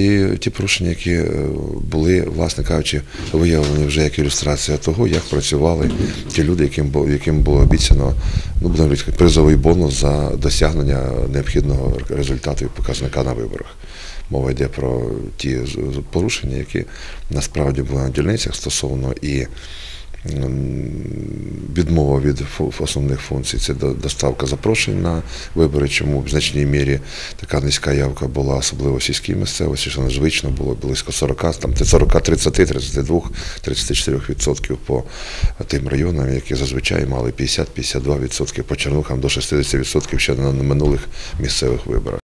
І ті порушення, які е, були, власне кажучи, виявлені вже як ілюстрація того, як працювали ті люди, яким було, яким було обіцяно ну, будемо говорити, призовий бонус за досягнення необхідного результату і показника на виборах. Мова йде про ті порушення, які насправді були на дільницях стосовно і відмова від основних функцій це до- доставка запрошень на вибори, чому в значній мірі така низька явка була, особливо в сільській місцевості, що незвично було близько 40, там 40, 30, 32, 34 відсотків по тим районам, які зазвичай мали 50-52 відсотки, по Чернухам до 60 відсотків ще на минулих місцевих виборах.